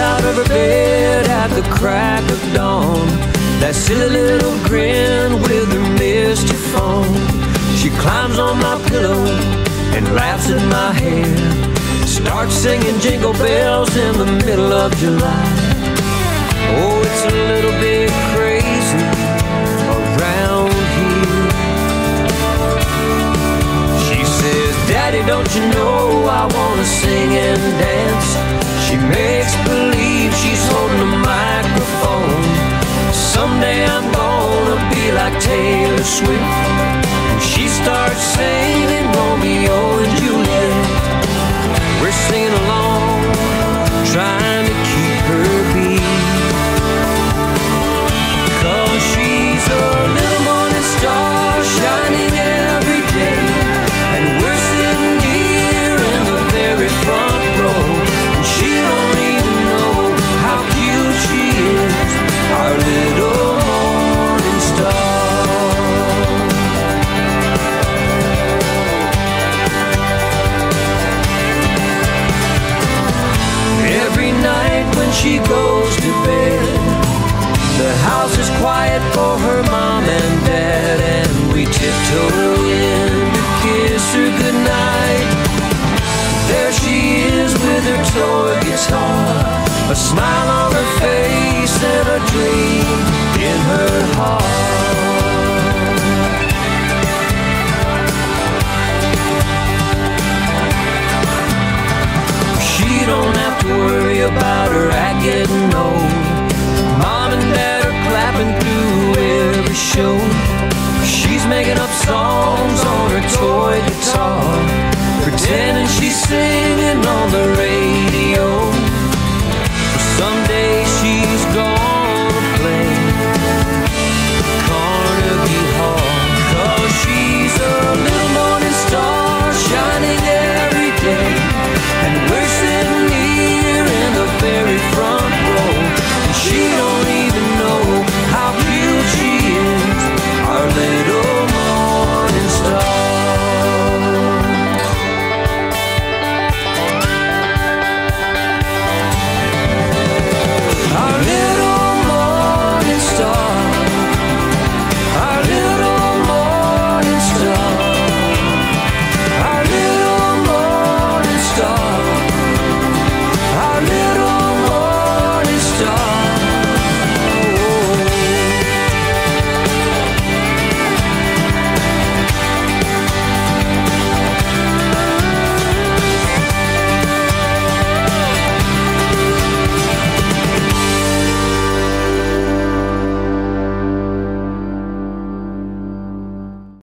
Out of her bed at the crack of dawn. That silly little grin with her misty phone. She climbs on my pillow and laughs in my hair. Starts singing jingle bells in the middle of July. Oh, it's a little bit crazy around here. She says, Daddy, don't you know I wanna sing and dance? She makes believe she's holding a microphone. Someday I'm gonna be like Taylor Swift. And she starts saying. she goes. the rain.